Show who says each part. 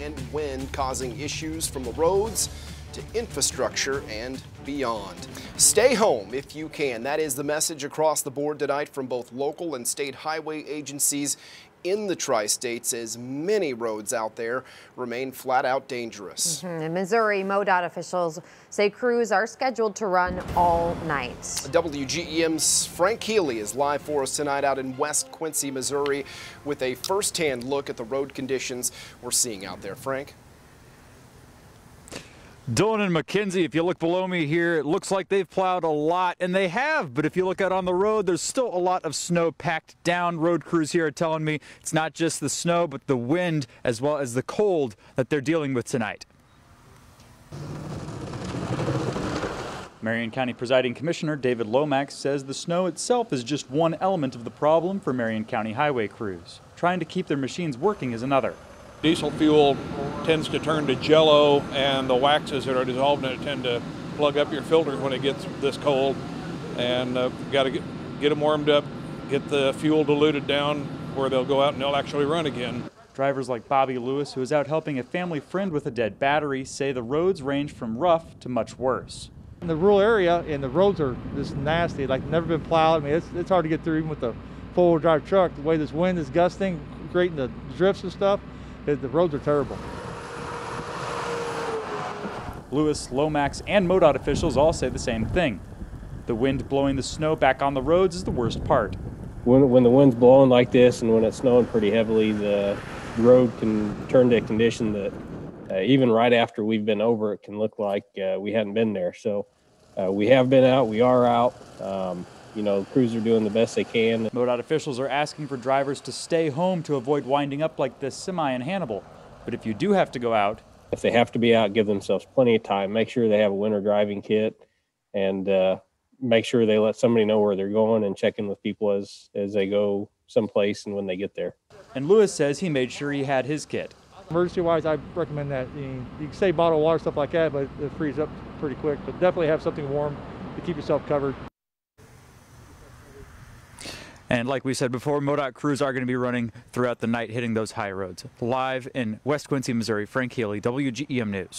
Speaker 1: and wind causing issues from the roads to infrastructure and beyond. Stay home if you can. That is the message across the board tonight from both local and state highway agencies in the tri-states as many roads out there remain flat out dangerous.
Speaker 2: Mm -hmm. In Missouri, MoDOT officials say crews are scheduled to run all night.
Speaker 1: WGEM's Frank Healy is live for us tonight out in West Quincy, Missouri with a first-hand look at the road conditions we're seeing out there. Frank?
Speaker 3: Dylan and McKenzie, if you look below me here, it looks like they've plowed a lot, and they have. But if you look out on the road, there's still a lot of snow packed down. Road crews here are telling me it's not just the snow, but the wind as well as the cold that they're dealing with tonight. Marion County Presiding Commissioner David Lomax says the snow itself is just one element of the problem for Marion County highway crews. Trying to keep their machines working is another.
Speaker 4: Diesel fuel tends to turn to jello, and the waxes that are dissolved in it tend to plug up your filters when it gets this cold. And uh, got to get, get them warmed up, get the fuel diluted down where they'll go out and they'll actually run again.
Speaker 3: Drivers like Bobby Lewis, who is out helping a family friend with a dead battery, say the roads range from rough to much worse.
Speaker 5: In the rural area, and the roads are just nasty, like never been plowed. I mean, it's, it's hard to get through even with the four-wheel drive truck. The way this wind is gusting, creating the drifts and stuff, the roads are terrible.
Speaker 3: Lewis, Lomax, and MoDOT officials all say the same thing. The wind blowing the snow back on the roads is the worst part.
Speaker 6: When, when the wind's blowing like this and when it's snowing pretty heavily, the road can turn to a condition that uh, even right after we've been over, it can look like uh, we hadn't been there. So uh, we have been out, we are out. Um, you know, crews are doing the best they can.
Speaker 3: MoDOT officials are asking for drivers to stay home to avoid winding up like this semi in Hannibal. But if you do have to go out,
Speaker 6: if they have to be out, give themselves plenty of time. Make sure they have a winter driving kit, and uh, make sure they let somebody know where they're going and check in with people as as they go someplace and when they get there.
Speaker 3: And Lewis says he made sure he had his kit.
Speaker 5: Emergency wise, I recommend that. You, know, you can say bottled water, stuff like that, but it frees up pretty quick. But definitely have something warm to keep yourself covered.
Speaker 3: And like we said before, MoDOT crews are going to be running throughout the night hitting those high roads. Live in West Quincy, Missouri, Frank Healy, WGEM News.